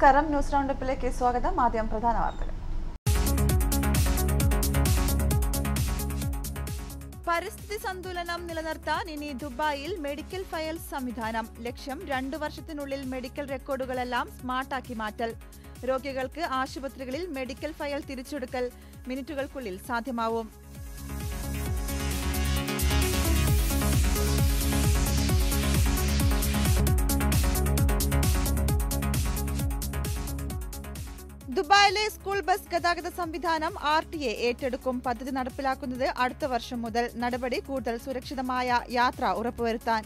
നമസ്കാരം. ന്യൂസ് റൗണ്ടപ്പിലേക്ക് സ്വാഗതം. ആദ്യം പ്രധാന വാർത്തകൾ. പരിസ്ഥിതി സന്തുലനം നിലനിർത്താൻ ഇനി ദുബായിൽ മെഡിക്കൽ ഫയൽ സംവിധാനം. ലക്ഷ്യം രണ്ടു വർഷത്തിനുള്ളിൽ മെഡിക്കൽ റെക്കോർഡുകളെല്ലാം സ്മാർട്ടാക്കി മാറ്റൽ. രോഗികൾക്ക് ആശുപത്രികളിൽ മെഡിക്കൽ ഫയൽ തിരിച്ചെടുക്കൽ മിനിറ്റുകൾക്കുള്ളിൽ സാധ്യമാവും. ദുബായിലെ സ്കൂൾ ബസ് ഗതാഗത സംവിധാനം ആർ ടി എ ഏറ്റെടുക്കും. പദ്ധതി നടപ്പിലാക്കുന്നത് അടുത്ത വർഷം മുതൽ. നടപടി കൂടുതൽ സുരക്ഷിതമായ യാത്ര ഉറപ്പുവരുത്താൻ.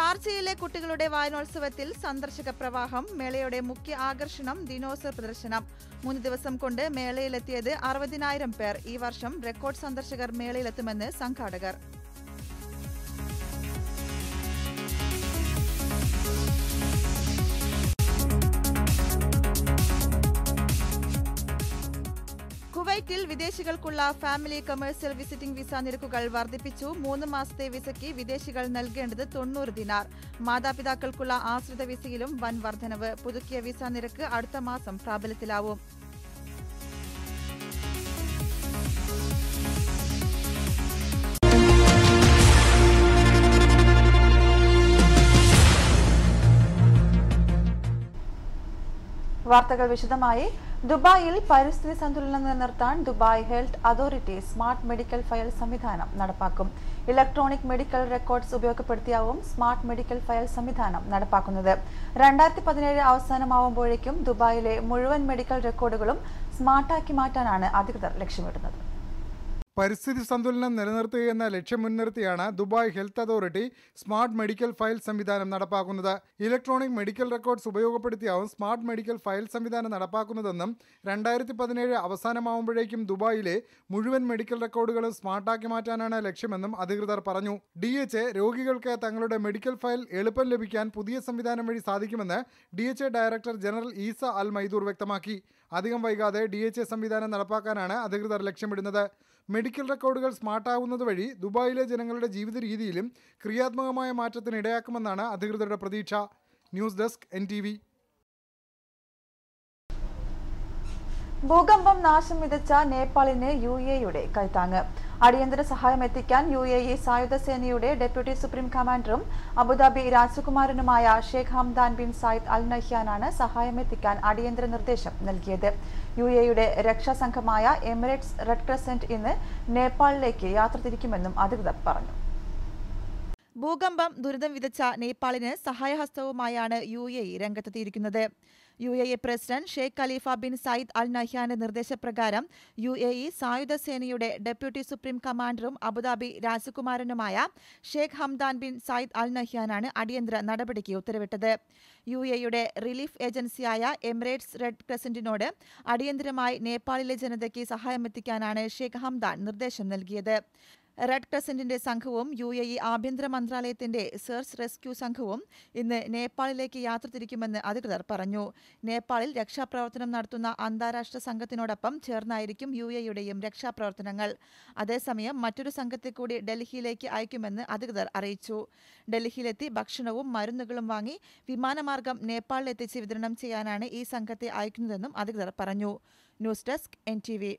ഷാർജയിലെ കുട്ടികളുടെ വായനോത്സവത്തിൽ സന്ദർശക പ്രവാഹം മേളയുടെ മുഖ്യ ആകർഷണം ദിനോസർ പ്രദർശനം. മൂന്ന് ദിവസം കൊണ്ട് മേളയിലെത്തിയത് അറുപതിനായിരം പേർ. ഈ വർഷം റെക്കോർഡ് സന്ദർശകർ മേളയിലെത്തുമെന്ന് സംഘാടകർ. കുവൈറ്റിൽ വിദേശികൾക്കുള്ള ഫാമിലി കമേഴ്സ്യൽ വിസിറ്റിംഗ് വിസ നിരക്കുകൾ വർദ്ധിപ്പിച്ചു. മൂന്ന് മാസത്തെ വിസയ്ക്ക് വിദേശികൾ നൽകേണ്ടത് തൊണ്ണൂറ് ദിനാർ. മാതാപിതാക്കൾക്കുള്ള ആശ്രിത വിസയിലും വൻ വർധനവ്. പുതുക്കിയ വിസ നിരക്ക് അടുത്ത മാസം പ്രാബല്യത്തിലാവും. വാർത്തകൾ വിശദമായി. ദുബായിൽ പരിസ്ഥിതി സന്തുലനം നിലനിർത്താൻ Dubai health authority smart medical file സംവിധാനം നടപ്പാക്കും. ഇലക്ട്രോണിക് മെഡിക്കൽ റെക്കോർഡ്സ് ഉപയോഗപ്പെടുത്തിയാവും സ്മാർട്ട് മെഡിക്കൽ ഫയൽ സംവിധാനം നടപ്പാക്കുന്നത്. രണ്ടായിരത്തി പതിനേഴ് അവസാനമാവുമ്പോഴേക്കും ദുബായിലെ മുഴുവൻ മെഡിക്കൽ റെക്കോർഡുകളും സ്മാർട്ടാക്കി മാറ്റാനാണ് അധികൃതർ ലക്ഷ്യമിടുന്നത്. പരിസ്ഥിതി സന്തുലനം നിലനിർത്തുകയെന്ന ലക്ഷ്യം മുൻനിർത്തിയാണ് Dubai health authority smart medical file സംവിധാനം നടപ്പാക്കുന്നത്. ഇലക്ട്രോണിക് മെഡിക്കൽ റെക്കോർഡ്സ് ഉപയോഗപ്പെടുത്തിയാവും സ്മാർട്ട് മെഡിക്കൽ ഫയൽ സംവിധാനം നടപ്പാക്കുന്നതെന്നും രണ്ടായിരത്തി പതിനേഴ് അവസാനമാവുമ്പോഴേക്കും ദുബായിലെ മുഴുവൻ മെഡിക്കൽ റെക്കോർഡുകളും സ്മാർട്ടാക്കി മാറ്റാനാണ് ലക്ഷ്യമെന്നും അധികൃതർ പറഞ്ഞു. ഡി എച്ച് രോഗികൾക്ക് തങ്ങളുടെ മെഡിക്കൽ ഫയൽ എളുപ്പം ലഭിക്കാൻ പുതിയ സംവിധാനം വഴി സാധിക്കുമെന്ന് D H director general Eisa Al Maidoor വ്യക്തമാക്കി. അധികം വൈകാതെ ഡി എച്ച് സംവിധാനം നടപ്പാക്കാനാണ് അധികൃതർ ലക്ഷ്യമിടുന്നത്. മെഡിക്കൽ റെക്കോർഡുകൾ സ്മാർട്ടാവുന്നത് വഴി ദുബായിലെ ജനങ്ങളുടെ ജീവിത രീതിയിലും ക്രിയാത്മകമായ മാറ്റത്തിന് ഇടയാക്കുമെന്നാണ് അധികൃതരുടെ പ്രതീക്ഷ. News desk N T V ഭൂകമ്പം നാശം വിതച്ച നേപ്പാളിന് യു എയുടെ കൈത്താങ്ങ്. അടിയന്തര സഹായം എത്തിക്കാൻ യു എ ഇ സായുധ സേനയുടെ ഡെപ്യൂട്ടി സുപ്രീം കമാൻഡറും Abu Dhabi രാജകുമാരനുമായ Sheikh Hamdan bin Zayed Al നഹ്യാനാണ് സഹായം എത്തിക്കാൻ അടിയന്തര നിർദ്ദേശം നൽകിയത്. യു എയുടെ രക്ഷാസംഘമായ എമിറേറ്റ്സ് റെഡ് ക്രസന്റ് ഇന്ന് നേപ്പാളിലേക്ക് യാത്ര തിരിക്കുമെന്നും അധികൃതർ പറഞ്ഞു. ഭൂകമ്പം ദുരിതം വിതച്ച നേപ്പാളിന് സഹായഹസ്തവുമായാണ് U A E രംഗത്തെത്തിയിരിക്കുന്നത്. U A E president Sheikh Khalifa bin Zayed Al നഹ്യാന്റെ നിർദ്ദേശപ്രകാരം യു എ ഇ സായുധ സേനയുടെ ഡെപ്യൂട്ടി സുപ്രീം കമാൻഡറും Abu Dhabi രാജകുമാരനുമായ Sheikh Hamdan bin Zayed Al നഹ്യാനാണ് അടിയന്തര നടപടിക്ക് ഉത്തരവിട്ടത്. യു എയുടെ റിലീഫ് ഏജൻസിയായ എമിറേറ്റ്സ് റെഡ് ക്രസന്റിനോട് അടിയന്തരമായി നേപ്പാളിലെ ജനതയ്ക്ക് സഹായമെത്തിക്കാനാണ് ഷെയ്ഖ് ഹംദാൻ നിർദ്ദേശം നൽകിയത്. റെഡ് ക്രസന്റിന്റെ സംഘവും യു എ ഇ ആഭ്യന്തര മന്ത്രാലയത്തിന്റെ സെർച്ച് റെസ്ക്യൂ സംഘവും ഇന്ന് നേപ്പാളിലേക്ക് യാത്ര തിരിക്കുമെന്ന് അധികൃതർ പറഞ്ഞു. നേപ്പാളിൽ രക്ഷാപ്രവർത്തനം നടത്തുന്ന അന്താരാഷ്ട്ര സംഘത്തിനോടൊപ്പം ചേർന്നായിരിക്കും യു എയുടെയും രക്ഷാപ്രവർത്തനങ്ങൾ. അതേസമയം മറ്റൊരു സംഘത്തെ കൂടി ഡൽഹിയിലേക്ക് അയക്കുമെന്ന് അധികൃതർ അറിയിച്ചു. ഡൽഹിയിലെത്തി ഭക്ഷണവും മരുന്നുകളും വാങ്ങി വിമാനമാർഗം നേപ്പാളിലെത്തിച്ച് വിതരണം ചെയ്യാനാണ് ഈ സംഘത്തെ അയക്കുന്നതെന്നും അധികൃതർ പറഞ്ഞു. News desk N T V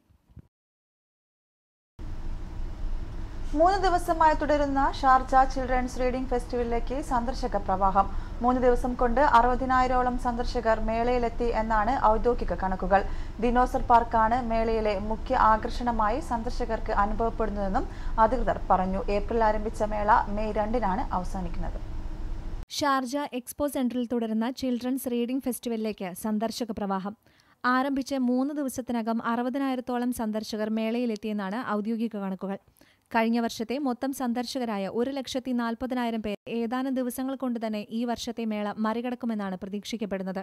മൂന്ന് ദിവസമായി തുടരുന്ന ഷാർജ ചിൽഡ്രൻസ് റീഡിംഗ് ഫെസ്റ്റിവലിലേക്ക് സന്ദർശക പ്രവാഹം. മൂന്ന് ദിവസം കൊണ്ട് അറുപതിനായിരോളം സന്ദർശകർ മേളയിലെത്തി എന്നാണ് ഔദ്യോഗിക കണക്കുകൾ. ദിനോസർ പാർക്കാണ് മേളയിലെ മുഖ്യ ആകർഷണമായി സന്ദർശകർക്ക് അനുഭവപ്പെടുന്നതെന്നും അധികൃതർ പറഞ്ഞു. ഏപ്രിൽ ആരംഭിച്ച മേള മെയ് രണ്ടിനാണ് അവസാനിക്കുന്നത്. ഷാർജ എക്സ്പോ സെന്ററിൽ തുടരുന്ന ചിൽഡ്രൻസ് റീഡിംഗ് ഫെസ്റ്റിവലിലേക്ക് സന്ദർശക പ്രവാഹം. ആരംഭിച്ച് മൂന്ന് ദിവസത്തിനകം അറുപതിനായിരത്തോളം സന്ദർശകർ മേളയിലെത്തിയെന്നാണ് ഔദ്യോഗിക കണക്കുകൾ. കഴിഞ്ഞ വർഷത്തെ മൊത്തം സന്ദർശകരായ ഒരു ലക്ഷത്തി നാൽപ്പതിനായിരം പേർ ഏതാനും ദിവസങ്ങൾ കൊണ്ട് തന്നെ ഈ വർഷത്തെ മേള മറികടക്കുമെന്നാണ് പ്രതീക്ഷിക്കപ്പെടുന്നത്.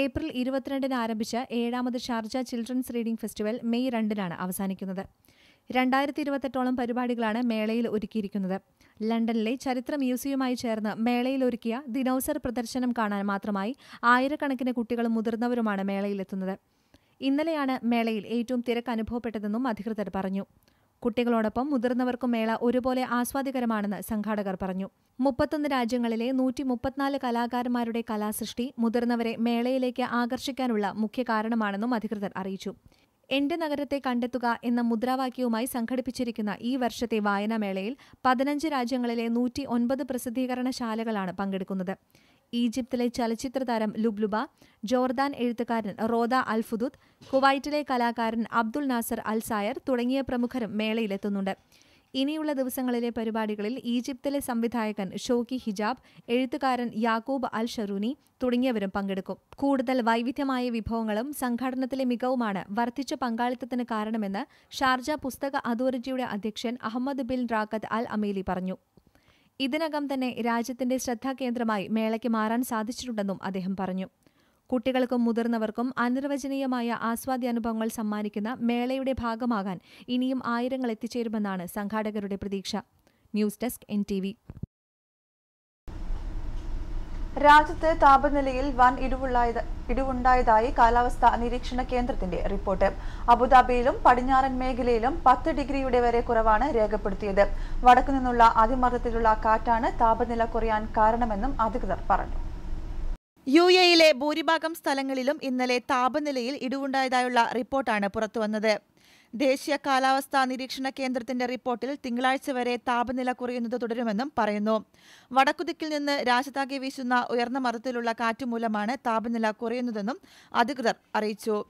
ഏപ്രിൽ ഇരുപത്തിരണ്ടിന് ആരംഭിച്ച ഏഴാമത് Sharjah children's reading festival May രണ്ടിനാണ് അവസാനിക്കുന്നത്. രണ്ടായിരത്തി ഇരുപത്തെട്ടോളം പരിപാടികളാണ് മേളയിൽ ഒരുക്കിയിരിക്കുന്നത്. ലണ്ടനിലെ ചരിത്ര മ്യൂസിയവുമായി ചേർന്ന് മേളയിൽ ഒരുക്കിയ ദിനോസർ പ്രദർശനം കാണാൻ മാത്രമായി ആയിരക്കണക്കിന് കുട്ടികളും മുതിർന്നവരുമാണ് മേളയിലെത്തുന്നത്. ഇന്നലെയാണ് മേളയിൽ ഏറ്റവും തിരക്ക് അനുഭവപ്പെട്ടതെന്നും അധികൃതർ പറഞ്ഞു. കുട്ടികളോടൊപ്പം മുതിർന്നവർക്കും മേള ഒരുപോലെ ആസ്വാദികരമാണെന്ന് സംഘാടകർ പറഞ്ഞു. മുപ്പത്തൊന്ന് രാജ്യങ്ങളിലെ നൂറ്റി മുപ്പത്തിനാല് കലാകാരന്മാരുടെ കലാസൃഷ്ടി മുതിർന്നവരെ മേളയിലേക്ക് ആകർഷിക്കാനുള്ള മുഖ്യ കാരണമാണെന്നും അധികൃതർ അറിയിച്ചു. എന്റെ നഗരത്തെ കണ്ടെത്തുക എന്ന മുദ്രാവാക്യവുമായി സംഘടിപ്പിച്ചിരിക്കുന്ന ഈ വർഷത്തെ വായനാമേളയിൽ പതിനഞ്ച് രാജ്യങ്ങളിലെ നൂറ്റി ഒൻപത് പ്രസിദ്ധീകരണശാലകളാണ് പങ്കെടുക്കുന്നത്. ഈജിപ്തിലെ ചലച്ചിത്ര താരം ലുബ്ലുബ ജോർദാൻ എഴുത്തുകാരൻ റോദ അൽഫുദുദ് കുവൈറ്റിലെ കലാകാരൻ അബ്ദുൾ നാസർ അൽ സായർ തുടങ്ങിയ പ്രമുഖരും മേളയിലെത്തുന്നുണ്ട്. ഇനിയുള്ള ദിവസങ്ങളിലെ പരിപാടികളിൽ ഈജിപ്തിലെ സംവിധായകൻ ഷോക്കി ഹിജാബ് എഴുത്തുകാരൻ യാക്കൂബ് അൽ ഷറൂനി തുടങ്ങിയവരും പങ്കെടുക്കും. കൂടുതൽ വൈവിധ്യമായ വിഭവങ്ങളും സംഘാടനത്തിലെ മികവുമാണ് വർദ്ധിച്ച പങ്കാളിത്തത്തിന് കാരണമെന്ന് ഷാർജ പുസ്തക അതോറിറ്റിയുടെ അധ്യക്ഷൻ Ahmed bin Rakkad Al Ameri പറഞ്ഞു. ഇതിനകം തന്നെ രാജ്യത്തിന്റെ ശ്രദ്ധാകേന്ദ്രമായി മേളയ്ക്ക് മാറാൻ സാധിച്ചിട്ടുണ്ടെന്നും അദ്ദേഹം പറഞ്ഞു. കുട്ടികൾക്കും മുതിർന്നവർക്കും അനിർവചനീയമായ ആസ്വാദ്യാനുഭവങ്ങൾ സമ്മാനിക്കുന്ന മേളയുടെ ഭാഗമാകാൻ ഇനിയും ആയിരങ്ങൾ എത്തിച്ചേരുമെന്നാണ് സംഘാടകരുടെ പ്രതീക്ഷ. ന്യൂസ് ഡെസ്ക് എൻ രാജ്യത്ത് താപനിലയിൽ വൻ ഇടിവുള്ളായത് ഇടിവുണ്ടായതായി കാലാവസ്ഥാ നിരീക്ഷണ കേന്ദ്രത്തിന്റെ റിപ്പോർട്ട്. അബുദാബിയിലും പടിഞ്ഞാറൻ മേഖലയിലും പത്ത് ഡിഗ്രിയുടെ വരെ കുറവാണ് രേഖപ്പെടുത്തിയത്. വടക്കു നിന്നുള്ള അതിമർദ്ദത്തിലുള്ള കാറ്റാണ് താപനില കുറയാൻ കാരണമെന്നും അധികൃതർ പറഞ്ഞു. യു എയിലെ ഭൂരിഭാഗം സ്ഥലങ്ങളിലും ഇന്നലെ താപനിലയിൽ ഇടിവുണ്ടായതായുള്ള റിപ്പോർട്ടാണ് പുറത്തുവന്നത്. ദേശീയ കാലാവസ്ഥാ നിരീക്ഷണ കേന്ദ്രത്തിന്റെ റിപ്പോർട്ടിൽ തിങ്കളാഴ്ച വരെ താപനില കുറയുന്നത് തുടരുമെന്നും പറയുന്നു. വടക്കുദിക്കിൽ നിന്ന് രാജ്യത്താകെ വീശുന്ന ഉയർന്ന മർദ്ദത്തിലുള്ള കാറ്റുമൂലമാണ് താപനില കുറയുന്നതെന്നും അധികൃതർ അറിയിച്ചു.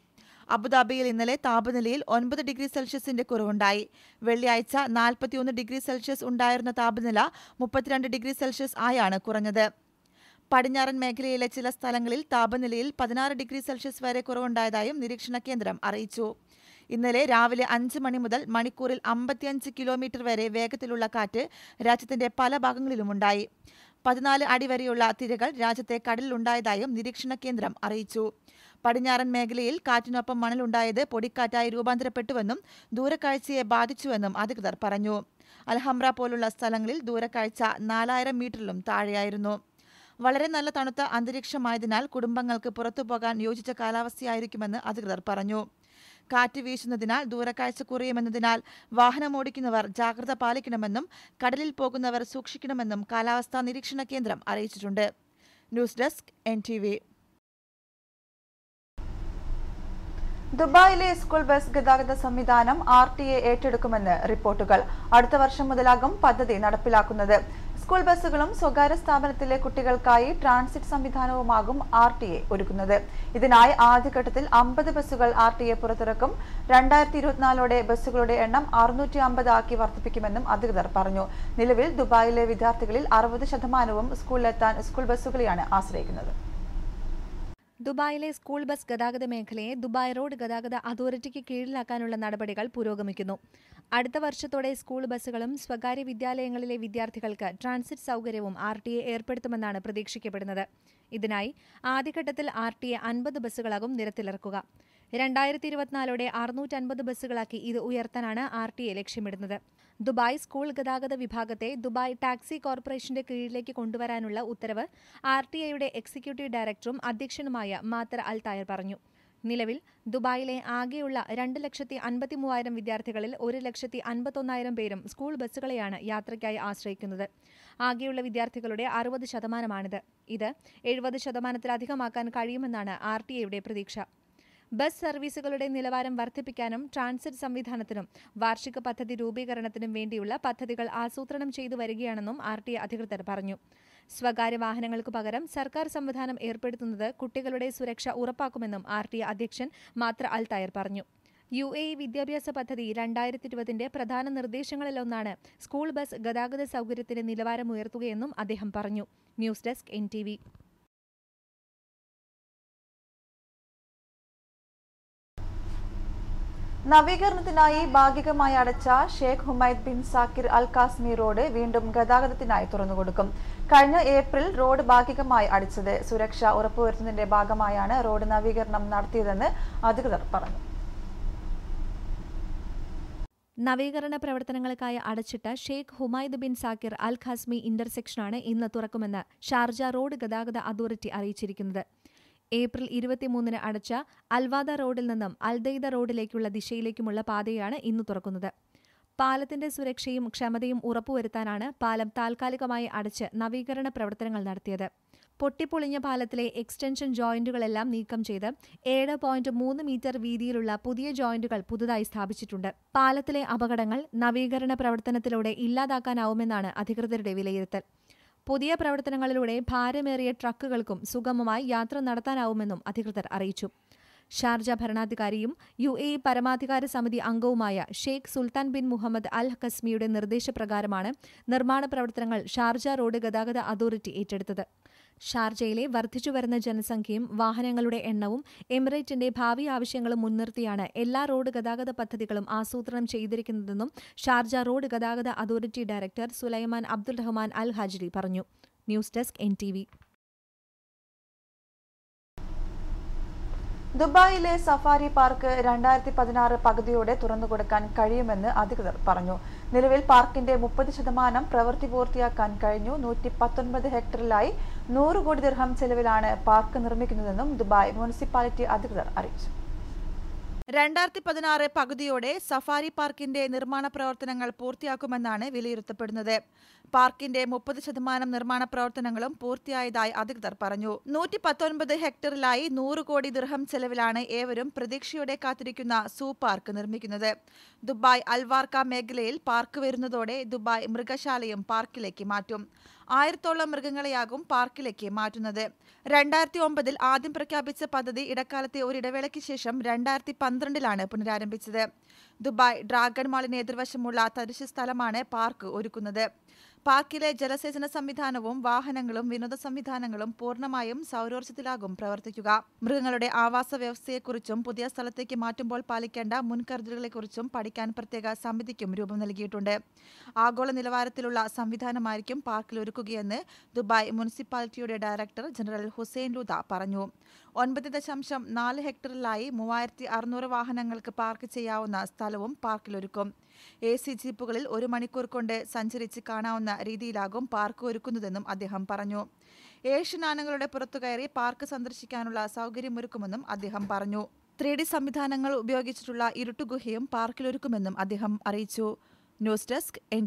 അബുദാബിയിൽ ഇന്നലെ താപനിലയിൽ ഒൻപത് ഡിഗ്രി സെൽഷ്യസിന്റെ കുറവുണ്ടായി. വെള്ളിയാഴ്ച നാൽപ്പത്തിയൊന്ന് ഡിഗ്രി സെൽഷ്യസ് ഉണ്ടായിരുന്ന താപനില മുപ്പത്തിരണ്ട് ഡിഗ്രി സെൽഷ്യസ് ആയാണ് കുറഞ്ഞത്. പടിഞ്ഞാറൻ മേഖലയിലെ ചില സ്ഥലങ്ങളിൽ താപനിലയിൽ പതിനാറ് ഡിഗ്രി സെൽഷ്യസ് വരെ കുറവുണ്ടായതായും നിരീക്ഷണ കേന്ദ്രം അറിയിച്ചു. ഇന്നലെ രാവിലെ അഞ്ച് മണി മുതൽ മണിക്കൂറിൽ അമ്പത്തിയഞ്ച് കിലോമീറ്റർ വരെ വേഗത്തിലുള്ള കാറ്റ് രാജ്യത്തിന്റെ പല ഭാഗങ്ങളിലുമുണ്ടായി പതിനാല് അടി വരെയുള്ള തിരകൾ രാജ്യത്തെ കടലിലുണ്ടായതായും നിരീക്ഷണ കേന്ദ്രം അറിയിച്ചു. പടിഞ്ഞാറൻ മേഖലയിൽ കാറ്റിനൊപ്പം മണലുണ്ടായത് പൊടിക്കാറ്റായി രൂപാന്തരപ്പെട്ടുവെന്നും ദൂരക്കാഴ്ചയെ ബാധിച്ചുവെന്നും അധികൃതർ പറഞ്ഞു. അൽഹംറ പോലുള്ള സ്ഥലങ്ങളിൽ ദൂരക്കാഴ്ച നാലായിരം മീറ്ററിലും താഴെയായിരുന്നു. വളരെ നല്ല തണുത്ത അന്തരീക്ഷമായതിനാൽ കുടുംബങ്ങൾക്ക് പുറത്തുപോകാൻ യോജിച്ച കാലാവസ്ഥയായിരിക്കുമെന്ന് അധികൃതർ പറഞ്ഞു. കാറ്റ് വീശുന്നതിനാൽ ദൂരക്കാഴ്ച കുറയുമെന്നതിനാൽ വാഹനമോടിക്കുന്നവർ ജാഗ്രത പാലിക്കണമെന്നും കടലിൽ പോകുന്നവർ സൂക്ഷിക്കണമെന്നും കാലാവസ്ഥാ നിരീക്ഷണ കേന്ദ്രം അറിയിച്ചിട്ടുണ്ട്. ന്യൂസ് ഡെസ്ക് എൻ ദുബായിലെ സ്കൂൾ ബസ് ഗതാഗത സംവിധാനം ആർ ടി എ ഏറ്റെടുക്കുമെന്ന് റിപ്പോർട്ടുകൾ. അടുത്ത വർഷം മുതലാകും പദ്ധതി നടപ്പിലാക്കുന്നത്. സ്കൂൾ ബസ്സുകളും സ്വകാര്യ സ്ഥാപനത്തിലെ കുട്ടികൾക്കായി ട്രാൻസിറ്റ് സംവിധാനവുമാകും ആർ ടി എ ഒരുക്കുന്നത്. ഇതിനായി ആദ്യഘട്ടത്തിൽ അമ്പത് ബസ്സുകൾ ആർ ടി എ പുറത്തിറക്കും. രണ്ടായിരത്തി ഇരുപത്തിനാലോടെ ബസ്സുകളുടെ എണ്ണം അറുന്നൂറ്റി അമ്പത് ആക്കി വർദ്ധിപ്പിക്കുമെന്നും അധികൃതർ പറഞ്ഞു. നിലവിൽ ദുബായിലെ വിദ്യാർത്ഥികളിൽ അറുപത് ശതമാനവും സ്കൂളിലെത്താൻ സ്കൂൾ ബസ്സുകളെയാണ് ആശ്രയിക്കുന്നത്. ദുബായിലെ സ്കൂൾ ബസ് ഗതാഗത മേഖലയെ ദുബായ് റോഡ് ഗതാഗത അതോറിറ്റിക്ക് കീഴിലാക്കാനുള്ള നടപടികൾ പുരോഗമിക്കുന്നു. അടുത്ത വർഷത്തോടെ സ്കൂൾ ബസ്സുകളും സ്വകാര്യ വിദ്യാലയങ്ങളിലെ വിദ്യാർത്ഥികൾക്ക് ട്രാൻസിറ്റ് സൗകര്യവും ആർ ടി എ ഏർപ്പെടുത്തുമെന്നാണ് പ്രതീക്ഷിക്കപ്പെടുന്നത്. ഇതിനായി ആദ്യഘട്ടത്തിൽ ആർ ടി എ അൻപത് ബസ്സുകളാകും നിരത്തിലിറക്കുക. രണ്ടായിരത്തി ഇരുപത്തിനാലോടെ അറുന്നൂറ്റൻപത് ബസ്സുകളാക്കി ഇത് ഉയർത്താനാണ് ആർ ടി എ ലക്ഷ്യമിടുന്നത്. ദുബായ് സ്കൂൾ ഗതാഗത വിഭാഗത്തെ ദുബായ് ടാക്സി കോർപ്പറേഷന്റെ കീഴിലേക്ക് കൊണ്ടുവരാനുള്ള ഉത്തരവ് ആർ ടി ഐയുടെ എക്സിക്യൂട്ടീവ് ഡയറക്ടറും അധ്യക്ഷനുമായ മാത്തർ അൽ തായർ പറഞ്ഞു. നിലവിൽ ദുബായിലെ ആകെയുള്ള രണ്ട് ലക്ഷത്തി അൻപത്തി മൂവായിരം വിദ്യാർത്ഥികളിൽ ഒരു ലക്ഷത്തി അൻപത്തൊന്നായിരം പേരും സ്കൂൾ ബസ്സുകളെയാണ് യാത്രയ്ക്കായി ആശ്രയിക്കുന്നത്. ആകെയുള്ള വിദ്യാർത്ഥികളുടെ അറുപത് ശതമാനമാണിത്. ഇത് എഴുപത് ശതമാനത്തിലധികമാക്കാൻ കഴിയുമെന്നാണ് ആർ ടി എയുടെ പ്രതീക്ഷ. ബസ് സർവീസുകളുടെ നിലവാരം വർദ്ധിപ്പിക്കാനും ട്രാൻസിറ്റ് സംവിധാനത്തിനും വാർഷിക പദ്ധതി രൂപീകരണത്തിനും വേണ്ടിയുള്ള പദ്ധതികൾ ആസൂത്രണം ചെയ്തു വരികയാണെന്നും ആർ ടി അധികൃതർ പറഞ്ഞു. സ്വകാര്യ വാഹനങ്ങൾക്ക് പകരം സർക്കാർ സംവിധാനം ഏർപ്പെടുത്തുന്നത് കുട്ടികളുടെ സുരക്ഷ ഉറപ്പാക്കുമെന്നും ആർ ടി അധ്യക്ഷൻ മാത്ര അൽ തായർ പറഞ്ഞു. യു എ ഇ വിദ്യാഭ്യാസ പദ്ധതി രണ്ടായിരത്തി ഇരുപതിന്റെ പ്രധാന നിർദ്ദേശങ്ങളിലൊന്നാണ് സ്കൂൾ ബസ് ഗതാഗത സൗകര്യത്തിന്റെ നിലവാരം ഉയർത്തുകയെന്നും അദ്ദേഹം പറഞ്ഞു. ന്യൂസ് ഡെസ്ക് എൻ നവീകരണത്തിനായി ഭാഗികമായി അടച്ച Sheikh Humaid bin Saqr Al Qasimi road വീണ്ടും ഗതാഗതത്തിനായി തുറന്നുകൊടുക്കും. കഴിഞ്ഞ ഏപ്രിൽ റോഡ് ഭാഗികമായി അടിച്ചത് സുരക്ഷ ഉറപ്പുവരുത്തുന്നതിന്റെ ഭാഗമായാണ് റോഡ് നവീകരണം നടത്തിയതെന്ന് അധികൃതർ പറഞ്ഞു. നവീകരണ പ്രവർത്തനങ്ങൾക്കായി അടച്ചിട്ട Sheikh Humaid bin Saqr Al Qasimi ഇന്റർസെക്ഷനാണ് ഇന്ന് തുറക്കുമെന്ന് ഷാർജ റോഡ് ഗതാഗത അതോറിറ്റി അറിയിച്ചിരിക്കുന്നത്. ഏപ്രിൽ ഇരുപത്തിമൂന്നിന് അടച്ച അൽവാദ റോഡിൽ നിന്നും അൽദൈദ റോഡിലേക്കുള്ള ദിശയിലേക്കുമുള്ള പാതയാണ് ഇന്ന് തുറക്കുന്നത്. പാലത്തിന്റെ സുരക്ഷയും ക്ഷമതയും ഉറപ്പുവരുത്താനാണ് പാലം താൽക്കാലികമായി അടച്ച് നവീകരണ പ്രവർത്തനങ്ങൾ നടത്തിയത്. പൊട്ടിപ്പൊളിഞ്ഞ പാലത്തിലെ എക്സ്റ്റൻഷൻ ജോയിന്റുകളെല്ലാം നീക്കം ചെയ്ത് ഏഴ് പോയിന്റ് മൂന്ന് മീറ്റർ വീതിയിലുള്ള പുതിയ ജോയിന്റുകൾ പുതുതായി സ്ഥാപിച്ചിട്ടുണ്ട്. പാലത്തിലെ അപകടങ്ങൾ നവീകരണ പ്രവർത്തനത്തിലൂടെ ഇല്ലാതാക്കാനാവുമെന്നാണ് അധികൃതരുടെ വിലയിരുത്തൽ. പുതിയ പ്രവർത്തനങ്ങളിലൂടെ ഭാരമേറിയ ട്രക്കുകൾക്കും സുഗമമായി യാത്ര നടത്താനാവുമെന്നും അധികൃതർ അറിയിച്ചു. ഷാർജ ഭരണാധികാരിയും യു എ പരമാധികാര സമിതി അംഗവുമായ Sheikh Sultan bin Muhammad Al ഖസ്മിയുടെ നിർദ്ദേശപ്രകാരമാണ് നിർമ്മാണ പ്രവർത്തനങ്ങൾ ഷാർജ റോഡ് ഗതാഗത അതോറിറ്റി ഏറ്റെടുത്തത്. ഷാർജയിലെ വർദ്ധിച്ചുവരുന്ന ജനസംഖ്യയും വാഹനങ്ങളുടെ എണ്ണവും എമിറേറ്റിന്റെ ഭാവി ആവശ്യങ്ങളും മുൻനിർത്തിയാണ് എല്ലാ റോഡ് ഗതാഗത പദ്ധതികളും ആസൂത്രണം ചെയ്തിരിക്കുന്നതെന്നും ഷാർജ റോഡ് ഗതാഗത authority director Sulaiman Abdul Rahman Al Hajiri പറഞ്ഞു. ന്യൂസ് ഡെസ്ക് എൻ ദുബായിലെ സഫാരി പാർക്ക് രണ്ടായിരത്തി പതിനാറ് പകുതിയോടെ തുറന്നുകൊടുക്കാൻ കഴിയുമെന്ന് അധികൃതർ പറഞ്ഞു. നിലവിൽ പാർക്കിന്റെ മുപ്പത് ശതമാനം പ്രവൃത്തി പൂർത്തിയാക്കാൻ കഴിഞ്ഞു. നൂറ്റി പത്തൊൻപത് ഹെക്ടറിലായി നൂറ് കോടി ദിർഹം ചെലവിലാണ് പാർക്ക് നിർമ്മിക്കുന്നതെന്നും ദുബായ് മുനിസിപ്പാലിറ്റി അധികൃതർ അറിയിച്ചു. രണ്ടായിരത്തി പതിനാറ് പകുതിയോടെ സഫാരി പാർക്കിന്റെ നിർമ്മാണ പ്രവർത്തനങ്ങൾ പൂർത്തിയാക്കുമെന്നാണ് വിലയിരുത്തപ്പെടുന്നത്. പാർക്കിന്റെ മുപ്പത് ശതമാനം നിർമ്മാണ പ്രവർത്തനങ്ങളും പൂർത്തിയായതായി അധികൃതർ പറഞ്ഞു. നൂറ്റി പത്തൊൻപത് ഹെക്ടറിലായി നൂറ് കോടി ദിർഹം ചെലവിലാണ് ഏവരും പ്രതീക്ഷയോടെ കാത്തിരിക്കുന്ന സൂ പാർക്ക് നിർമ്മിക്കുന്നത്. ദുബായ് അൽവാർക്ക മേഖലയിൽ പാർക്ക് വരുന്നതോടെ ദുബായ് മൃഗശാലയും പാർക്കിലേക്ക് മാറ്റും. ആയിരത്തോളം മൃഗങ്ങളെയാകും പാർക്കിലേക്ക് മാറ്റുന്നത്. രണ്ടായിരത്തി ഒമ്പതിൽ ആദ്യം പ്രഖ്യാപിച്ച പദ്ധതി ഇടക്കാലത്തെ ഒരു ഇടവേളയ്ക്ക് ശേഷം രണ്ടായിരത്തി പന്ത്രണ്ടിലാണ് പുനരാരംഭിച്ചത്. ദുബായ് ഡ്രാഗൺ മാളിന് എതിർവശമുള്ള തരിശ് സ്ഥലമാണ് പാർക്ക് ഒരുക്കുന്നത്. പാർക്കിലെ ജലസേചന സംവിധാനവും വാഹനങ്ങളും വിനോദ സംവിധാനങ്ങളും പൂർണമായും സൗരോർജത്തിലാകും പ്രവർത്തിക്കുക. മൃഗങ്ങളുടെ ആവാസ വ്യവസ്ഥയെക്കുറിച്ചും പുതിയ സ്ഥലത്തേക്ക് മാറ്റുമ്പോൾ പാലിക്കേണ്ട മുൻകരുതലുകളെക്കുറിച്ചും പഠിക്കാൻ പ്രത്യേക സമിതിക്കും രൂപം നൽകിയിട്ടുണ്ട്. ആഗോള നിലവാരത്തിലുള്ള സംവിധാനമായിരിക്കും പാർക്കിൽ ഒരുക്കുകയെന്ന് ദുബായ് മുനിസിപ്പാലിറ്റിയുടെ ഡയറക്ടർ ജനറൽ ഹുസൈൻ ലുദ പറഞ്ഞു. ഒൻപത് ദശാംശം നാല് ഹെക്ടറിലായി മൂവായിരത്തി അറുന്നൂറ് വാഹനങ്ങൾക്ക് പാർക്ക് ചെയ്യാവുന്ന സ്ഥലവും പാർക്കിലൊരുക്കും. എ സി ജീപ്പുകളിൽ ഒരു മണിക്കൂർ കൊണ്ട് സഞ്ചരിച്ച് കാണാവുന്ന രീതിയിലാകും പാർക്ക് ഒരുക്കുന്നതെന്നും അദ്ദേഹം പറഞ്ഞു. ഏഷ്യൻ ആനകളുടെ പുറത്തുകയറി പാർക്ക് സന്ദർശിക്കാനുള്ള സൗകര്യമൊരുക്കുമെന്നും അദ്ദേഹം പറഞ്ഞു. ത്രീ ഡി സംവിധാനങ്ങൾ ഉപയോഗിച്ചിട്ടുള്ള ഇരുട്ടുഗുഹയും പാർക്കിലൊരുക്കുമെന്നും അദ്ദേഹം അറിയിച്ചു. ന്യൂസ് ഡെസ്ക് എൻ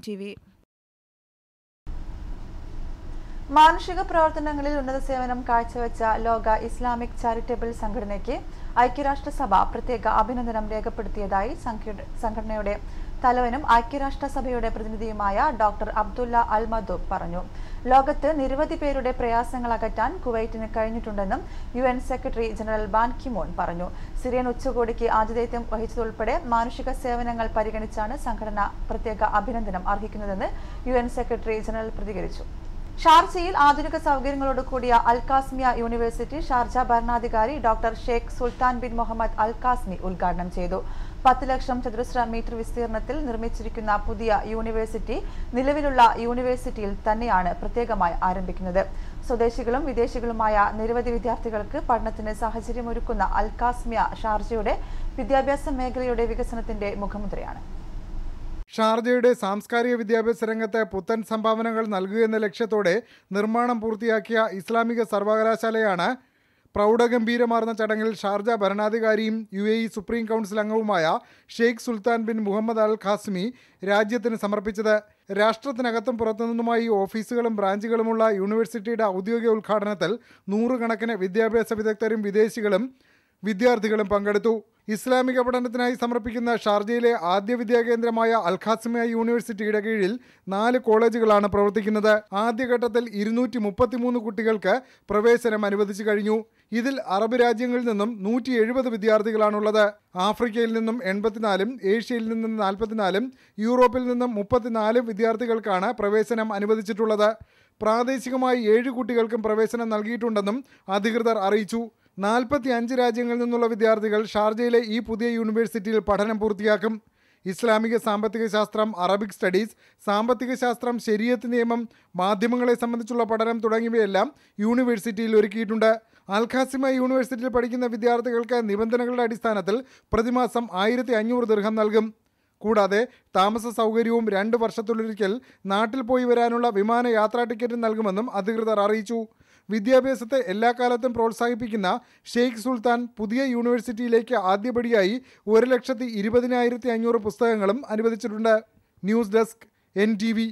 മാനുഷിക പ്രവർത്തനങ്ങളിൽ ഉന്നത സേവനം കാഴ്ചവെച്ച ലോക ഇസ്ലാമിക് ചാരിറ്റബിൾ സംഘടനയ്ക്ക് ഐക്യരാഷ്ട്രസഭ പ്രത്യേക അഭിനന്ദനം രേഖപ്പെടുത്തിയതായി സംഘട- സംഘടനയുടെ തലവനും ഐക്യരാഷ്ട്രസഭയുടെ പ്രതിനിധിയുമായ ഡോക്ടർ അബ്ദുല്ല അൽ മദൂബ് പറഞ്ഞു. ലോകത്ത് നിരവധി പേരുടെ പ്രയാസങ്ങൾ അകറ്റാൻ കുവൈറ്റിന് കഴിഞ്ഞിട്ടുണ്ടെന്നും U N secretary general Ban Ki-moon പറഞ്ഞു. സിറിയൻ ഉച്ചകോടിക്ക് ആതിഥേയത്വം വഹിച്ചതുൾപ്പെടെ മാനുഷിക സേവനങ്ങൾ പരിഗണിച്ചാണ് സംഘടന പ്രത്യേക അഭിനന്ദനം അർഹിക്കുന്നതെന്ന് യു എൻ സെക്രട്ടറി ജനറൽ പ്രതികരിച്ചു. ഷാർജയിൽ ആധുനിക സൗകര്യങ്ങളോട് കൂടിയ അൽകാസ്മിയ യൂണിവേഴ്സിറ്റി ഷാർജ ഭരണാധികാരി doctor Sheikh Sultan bin Muhammad Al Qasimi ഉദ്ഘാടനം ചെയ്തു. പത്ത് ലക്ഷം ചതുരശ്ര മീറ്റർ വിസ്തീർണത്തിൽ നിർമ്മിച്ചിരിക്കുന്ന പുതിയ യൂണിവേഴ്സിറ്റി നിലവിലുള്ള യൂണിവേഴ്സിറ്റിയിൽ തന്നെയാണ് പ്രത്യേകമായി ആരംഭിക്കുന്നത്. സ്വദേശികളും വിദേശികളുമായ നിരവധി വിദ്യാർത്ഥികൾക്ക് പഠനത്തിന് സാഹചര്യമൊരുക്കുന്ന അൽകാസ്മിയ ഷാർജയുടെ വിദ്യാഭ്യാസ മേഖലയുടെ വികസനത്തിന്റെ മുഖമുദ്രയാണ്. ഷാർജയുടെ സാംസ്കാരിക വിദ്യാഭ്യാസ രംഗത്ത് പുത്തൻ സംഭാവനകൾ നൽകുകയെന്ന ലക്ഷ്യത്തോടെ നിർമ്മാണം പൂർത്തിയാക്കിയ ഇസ്ലാമിക സർവകലാശാലയാണ് പ്രൗഢഗംഭീരമാർന്ന ചടങ്ങിൽ Sharjah ഭരണാധികാരിയും U A E supreme council അംഗവുമായ Sheikh Sultan bin Muhammad Al Qasimi രാജ്യത്തിന് സമർപ്പിച്ചത്. രാഷ്ട്രത്തിനകത്തും പുറത്തുനിന്നുമായി ഓഫീസുകളും ബ്രാഞ്ചുകളുമുള്ള യൂണിവേഴ്സിറ്റിയുടെ ഔദ്യോഗിക ഉദ്ഘാടനത്തിൽ നൂറുകണക്കിന് വിദ്യാഭ്യാസ വിദഗ്ധരും വിദേശികളും വിദ്യാർത്ഥികളും പങ്കെടുത്തു. ഇസ്ലാമിക പഠനത്തിനായി സമർപ്പിക്കുന്ന ഷാർജയിലെ ആദ്യ വിദ്യാകേന്ദ്രമായ അൽഖാസിമിയ യൂണിവേഴ്സിറ്റിയുടെ കീഴിൽ നാല് കോളേജുകളാണ് പ്രവർത്തിക്കുന്നത്. ആദ്യഘട്ടത്തിൽ ഇരുന്നൂറ്റി മുപ്പത്തിമൂന്ന് കുട്ടികൾക്ക് പ്രവേശനം അനുവദിച്ചു കഴിഞ്ഞു. ഇതിൽ അറബ് രാജ്യങ്ങളിൽ നിന്നും നൂറ്റി എഴുപത് വിദ്യാർത്ഥികളാണുള്ളത്. ആഫ്രിക്കയിൽ നിന്നും എൺപത്തിനാലും ഏഷ്യയിൽ നിന്നും നാൽപ്പത്തിനാലും യൂറോപ്പിൽ നിന്നും മുപ്പത്തിനാലും വിദ്യാർത്ഥികൾക്കാണ് പ്രവേശനം അനുവദിച്ചിട്ടുള്ളത്. പ്രാദേശികമായി ഏഴ് കുട്ടികൾക്കും പ്രവേശനം നൽകിയിട്ടുണ്ടെന്നും അധികൃതർ അറിയിച്ചു. നാൽപ്പത്തി അഞ്ച് രാജ്യങ്ങളിൽ നിന്നുള്ള വിദ്യാർത്ഥികൾ ഷാർജയിലെ ഈ പുതിയ യൂണിവേഴ്സിറ്റിയിൽ പഠനം പൂർത്തിയാക്കും. ഇസ്ലാമിക സാമ്പത്തിക ശാസ്ത്രം അറബിക് സ്റ്റഡീസ് സാമ്പത്തിക ശാസ്ത്രം ശരീരത്ത് നിയമം മാധ്യമങ്ങളെ സംബന്ധിച്ചുള്ള പഠനം തുടങ്ങിയവയെല്ലാം യൂണിവേഴ്സിറ്റിയിൽ ഒരുക്കിയിട്ടുണ്ട്. അൽഖാസിമ യൂണിവേഴ്സിറ്റിയിൽ പഠിക്കുന്ന വിദ്യാർത്ഥികൾക്ക് നിബന്ധനകളുടെ അടിസ്ഥാനത്തിൽ പ്രതിമാസം ആയിരത്തി അഞ്ഞൂറ് ദീർഘം നൽകും. കൂടാതെ താമസ സൗകര്യവും രണ്ട് വർഷത്തിലൊരിക്കൽ നാട്ടിൽ പോയി വരാനുള്ള വിമാന യാത്രാ ടിക്കറ്റ് നൽകുമെന്നും അധികൃതർ അറിയിച്ചു. വിദ്യാഭ്യാസത്തെ എല്ലാ കാലത്തും പ്രോത്സാഹിപ്പിക്കുന്ന ഷെയ്ഖ് സുൽത്താൻ പുതിയ യൂണിവേഴ്സിറ്റിയിലേക്ക് ആദ്യപടിയായി ഒരു ലക്ഷത്തി ഇരുപതിനായിരത്തി അഞ്ഞൂറ് പുസ്തകങ്ങളും അനുവദിച്ചിട്ടുണ്ട്. News desk N T V.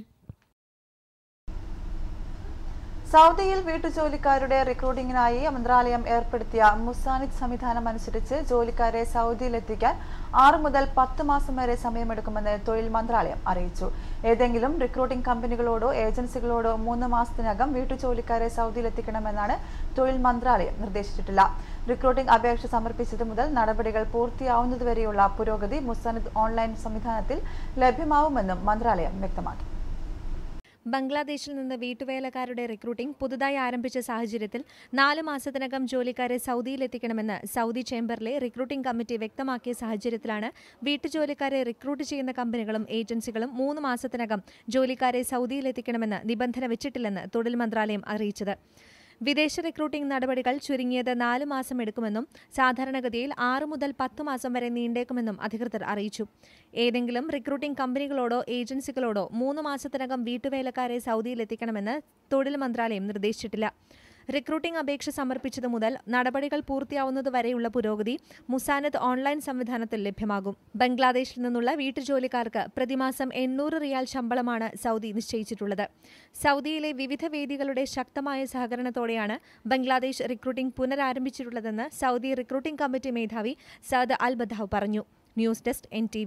സൗദിയിൽ വീട്ടുജോലിക്കാരുടെ റിക്രൂട്ടിംഗിനായി മന്ത്രാലയം ഏർപ്പെടുത്തിയ മുസാനിദ് സംവിധാനം അനുസരിച്ച് ജോലിക്കാരെ സൗദിയിലെത്തിക്കാൻ ആറ് മുതൽ പത്ത് മാസം വരെ സമയമെടുക്കുമെന്ന് തൊഴിൽ മന്ത്രാലയം അറിയിച്ചു. ഏതെങ്കിലും റിക്രൂട്ടിംഗ് കമ്പനികളോടോ ഏജൻസികളോടോ മൂന്ന് മാസത്തിനകം വീട്ടുജോലിക്കാരെ സൗദിയിലെത്തിക്കണമെന്നാണ് തൊഴിൽ മന്ത്രാലയം നിർദ്ദേശിച്ചിട്ടില്ല റിക്രൂട്ടിംഗ് അപേക്ഷ സമർപ്പിച്ചത് മുതൽ നടപടികൾ പൂർത്തിയാവുന്നതുവരെയുള്ള പുരോഗതി മുസനദ് ഓൺലൈൻ സംവിധാനത്തിൽ ലഭ്യമാവുമെന്നും മന്ത്രാലയം വ്യക്തമാക്കി. ബംഗ്ലാദേശിൽ നിന്ന് വീട്ടുവേലക്കാരുടെ റിക്രൂട്ടിംഗ് പുതുതായി ആരംഭിച്ച സാഹചര്യത്തിൽ നാല് മാസത്തിനകം ജോലിക്കാരെ സൗദിയിലെത്തിക്കണമെന്ന് സൗദി ചേംബറിലെ റിക്രൂട്ടിംഗ് കമ്മിറ്റി വ്യക്തമാക്കിയ സാഹചര്യത്തിലാണ് വീട്ടുജോലിക്കാരെ റിക്രൂട്ട് ചെയ്യുന്ന കമ്പനികളും ഏജൻസികളും മൂന്ന് മാസത്തിനകം ജോലിക്കാരെ സൗദിയിലെത്തിക്കണമെന്ന് നിബന്ധന വെച്ചിട്ടില്ലെന്ന് തൊഴിൽ മന്ത്രാലയം അറിയിച്ചത്. വിദേശ റിക്രൂട്ടിംഗ് നടപടികൾ ചുരുങ്ങിയത് നാല് മാസം എടുക്കുമെന്നും സാധാരണഗതിയിൽ ആറ് മുതൽ പത്ത് മാസം വരെ നീണ്ടേക്കുമെന്നും അധികൃതർ അറിയിച്ചു. ഏതെങ്കിലും റിക്രൂട്ടിംഗ് കമ്പനികളോടോ ഏജൻസികളോടോ മൂന്ന് മാസത്തിനകം വീട്ടുവേലക്കാരെ സൗദിയിലെത്തിക്കണമെന്ന് തൊഴിൽ മന്ത്രാലയം നിർദ്ദേശിച്ചിട്ടില്ല. റിക്രൂട്ടിംഗ് അപേക്ഷ സമർപ്പിച്ചത് മുതൽ നടപടികൾ പൂർത്തിയാവുന്നതുവരെയുള്ള പുരോഗതി മുസാനത്ത് ഓൺലൈൻ സംവിധാനത്തിൽ ലഭ്യമാകും. ബംഗ്ലാദേശിൽ നിന്നുള്ള വീട്ടുജോലിക്കാർക്ക് പ്രതിമാസം എണ്ണൂറ് റിയാൽ ശമ്പളമാണ് സൗദി നിശ്ചയിച്ചിട്ടുള്ളത്. സൗദിയിലെ വിവിധ വേദികളുടെ ശക്തമായ സഹകരണത്തോടെയാണ് ബംഗ്ലാദേശ് റിക്രൂട്ടിംഗ് പുനരാരംഭിച്ചിട്ടുള്ളതെന്ന് സൗദി റിക്രൂട്ടിംഗ് കമ്മിറ്റി മേധാവി സഅദ് അൽ ബദാവ് പറഞ്ഞു. ന്യൂസ് ഡെസ്ക് എൻ ടി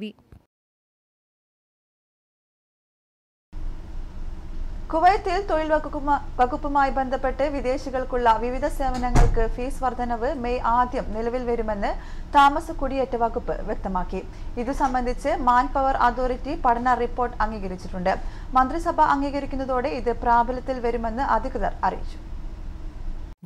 കുവൈത്തിൽ തൊഴിൽ വകുപ്പുമ- വകുപ്പുമായി ബന്ധപ്പെട്ട് വിദേശികൾക്കുള്ള വിവിധ സേവനങ്ങൾക്ക് ഫീസ് വർധനവ് മെയ് ആദ്യം നിലവിൽ വരുമെന്ന് താമസ കുടിയേറ്റ വകുപ്പ് വ്യക്തമാക്കി. ഇതു സംബന്ധിച്ച് മാൻ പവർ അതോറിറ്റി പഠന റിപ്പോർട്ട് അംഗീകരിച്ചിട്ടുണ്ട്. മന്ത്രിസഭ അംഗീകരിക്കുന്നതോടെ ഇത് പ്രാബല്യത്തിൽ വരുമെന്ന് അധികൃതർ അറിയിച്ചു.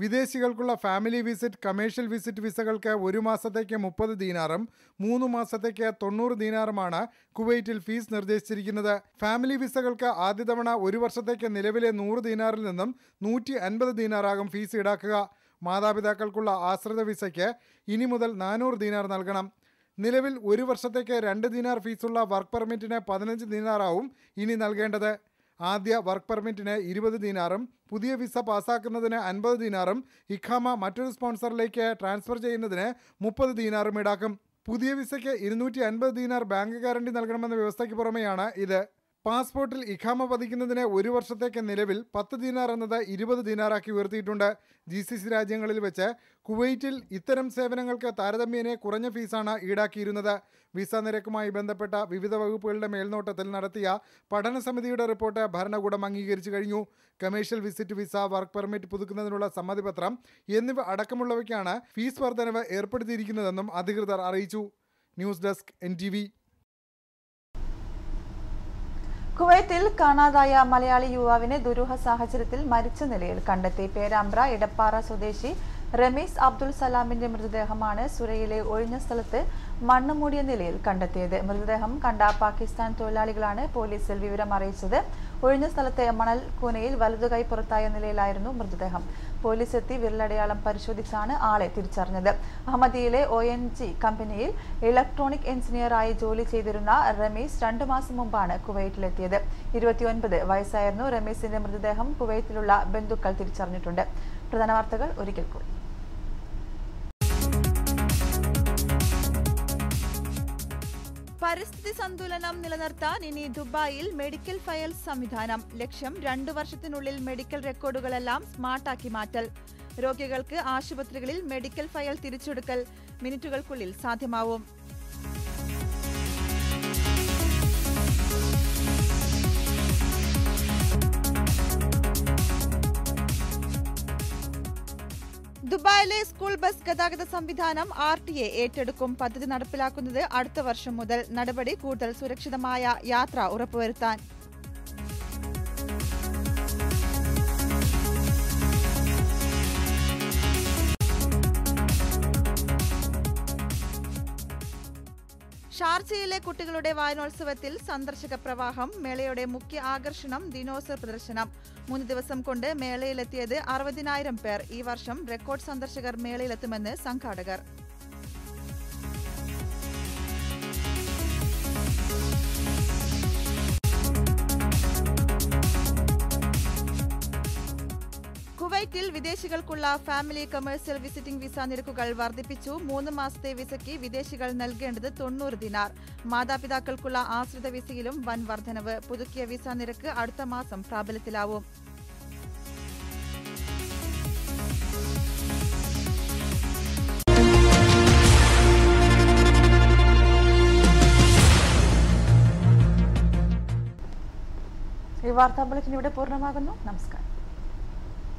വിദേശികൾക്കുള്ള ഫാമിലി വിസിറ്റ് കമേഴ്ഷ്യൽ വിസിറ്റ് വിസകൾക്ക് ഒരു മാസത്തേക്ക് മുപ്പത് ദീനാറും മൂന്ന് മാസത്തേക്ക് തൊണ്ണൂറ് ദീനാറുമാണ് കുവൈറ്റിൽ ഫീസ് നിർദ്ദേശിച്ചിരിക്കുന്നത്. ഫാമിലി വിസകൾക്ക് ആദ്യ തവണ ഒരു വർഷത്തേക്ക് നിലവിലെ നൂറ് ദീനാറിൽ നിന്നും നൂറ്റി അൻപത് ദീനാറാകും ഫീസ് ഈടാക്കുക. മാതാപിതാക്കൾക്കുള്ള ആശ്രിത വിസയ്ക്ക് ഇനി മുതൽ നാനൂറ് ദീനാർ നൽകണം. നിലവിൽ ഒരു വർഷത്തേക്ക് രണ്ട് ദീനാർ ഫീസുള്ള വർക്ക് പെർമിറ്റിന് പതിനഞ്ച് ദീനാറാവും ഇനി നൽകേണ്ടത്. ആദ്യ വർക്ക് പെർമിറ്റിന് ഇരുപത് ദിനാറും പുതിയ വിസ പാസ്സാക്കുന്നതിന് അൻപത് ദിനാറും ഇഖാമ മറ്റൊരു സ്പോൺസറിലേക്ക് ട്രാൻസ്ഫർ ചെയ്യുന്നതിന് മുപ്പത് ദിനാറും ഈടാക്കും. പുതിയ വിസയ്ക്ക് ഇരുന്നൂറ്റി അൻപത് ദീനാർ ബാങ്ക് ഗ്യാരണ്ടി നൽകണമെന്ന വ്യവസ്ഥയ്ക്ക് പുറമെയാണ് ഇത്. പാസ്പോർട്ടിൽ ഇഖാമ പതിക്കുന്നതിന് ഒരു വർഷത്തേക്ക് നിലവിൽ പത്ത് ദിനാർ എന്നത് ഇരുപത് ദിനാറാക്കി ഉയർത്തിയിട്ടുണ്ട്. ജി സി സി രാജ്യങ്ങളിൽ വെച്ച് കുവൈറ്റിൽ ഇത്തരം സേവനങ്ങൾക്ക് താരതമ്യേനെ കുറഞ്ഞ ഫീസാണ് ഈടാക്കിയിരുന്നത്. വിസ നിരക്കുമായി ബന്ധപ്പെട്ട വിവിധ വകുപ്പുകളുടെ മേൽനോട്ടത്തിൽ നടത്തിയ പഠന സമിതിയുടെ റിപ്പോർട്ട് ഭരണകൂടം അംഗീകരിച്ചു കഴിഞ്ഞു. Commercial visit visa work permit പുതുക്കുന്നതിനുള്ള സമ്മതിപത്രം എന്നിവ അടക്കമുള്ളവയ്ക്കാണ് ഫീസ് വർധനവ് ഏർപ്പെടുത്തിയിരിക്കുന്നതെന്നും അധികൃതർ അറിയിച്ചു. ന്യൂസ് ഡെസ്ക് എൻ കുവൈത്തിൽ കാണാതായ മലയാളി യുവാവിനെ ദുരൂഹ സാഹചര്യത്തിൽ മരിച്ച നിലയിൽ കണ്ടെത്തി. പേരാമ്പ്ര ഇടപ്പാറ സ്വദേശി റമീസ് അബ്ദുൽ സലാമിന്റെ മൃതദേഹമാണ് സുരയിലെ ഒഴിഞ്ഞ സ്ഥലത്ത് മണ്ണ് മൂടിയ നിലയിൽ കണ്ടെത്തിയത്. മൃതദേഹം കണ്ട പാകിസ്ഥാൻ തൊഴിലാളികളാണ് പോലീസിൽ വിവരം അറിയിച്ചത്. ഒഴിഞ്ഞ സ്ഥലത്തെ മണൽ കൂനയിൽ വലതുകൈ പുറത്തായ നിലയിലായിരുന്നു മൃതദേഹം. പോലീസ് എത്തി വിരലടയാളം പരിശോധിച്ചാണ് ആളെ തിരിച്ചറിഞ്ഞത്. അഹമ്മദിയിലെ ഒ എൻ ജി കമ്പനിയിൽ ഇലക്ട്രോണിക് എഞ്ചിനീയറായി ജോലി ചെയ്തിരുന്ന റമീസ് രണ്ടു മാസം മുമ്പാണ് കുവൈറ്റിലെത്തിയത്. ഇരുപത്തിയൊൻപത് വയസ്സായിരുന്നു റമീസിന്റെ മൃതദേഹം കുവൈറ്റിലുള്ള ബന്ധുക്കൾ തിരിച്ചറിഞ്ഞിട്ടുണ്ട്. പ്രധാന വാർത്തകൾ ഒരിക്കൽ കൂടി. പരിസ്ഥിതി സന്തുലനം നിലനിർത്താൻ ഇനി ദുബായിൽ മെഡിക്കൽ ഫയൽ സംവിധാനം. ലക്ഷ്യം രണ്ടു വർഷത്തിനുള്ളിൽ മെഡിക്കൽ റെക്കോർഡുകളെല്ലാം സ്മാർട്ടാക്കി മാറ്റൽ. രോഗികൾക്ക് ആശുപത്രികളിൽ മെഡിക്കൽ ഫയൽ തിരിച്ചെടുക്കൽ മിനിറ്റുകൾക്കുള്ളിൽ സാധ്യമാവും. ദുബായിലെ സ്കൂൾ ബസ് ഗതാഗത സംവിധാനം ആർ ടി എ ഏറ്റെടുക്കും. പദ്ധതി നടപ്പിലാക്കുന്നത് അടുത്ത വർഷം മുതൽ. നടപടി കൂടുതൽ സുരക്ഷിതമായ യാത്ര ഉറപ്പുവരുത്താൻ. ഷാർജയിലെ കുട്ടികളുടെ വായനോത്സവത്തിൽ സന്ദർശക പ്രവാഹം മേളയുടെ മുഖ്യ ആകർഷണം ദിനോസർ പ്രദർശനം. മൂന്ന് ദിവസം കൊണ്ട് മേളയിലെത്തിയത് അറുപതിനായിരം പേർ. ഈ വർഷം റെക്കോർഡ് സന്ദർശകർ മേളയിലെത്തുമെന്ന് സംഘാടകർ. കുവൈറ്റിൽ വിദേശികൾക്കുള്ള ഫാമിലി കമേഴ്സ്യൽ വിസിറ്റിംഗ് വിസ നിരക്കുകൾ വർദ്ധിപ്പിച്ചു. മൂന്ന് മാസത്തെ വിസയ്ക്ക് വിദേശികൾ നൽകേണ്ടത് തൊണ്ണൂറ് ദിനാർ. മാതാപിതാക്കൾക്കുള്ള ആശ്രിത വിസയിലും വൻ വർധനവ്. പുതുക്കിയ വിസ നിരക്ക് അടുത്ത മാസം പ്രാബല്യത്തിലാവും. ഈ വാർത്താ ബുള്ളറ്റിൻ ഇവിടെ പൂർണമാകുന്നു. നമസ്കാരം.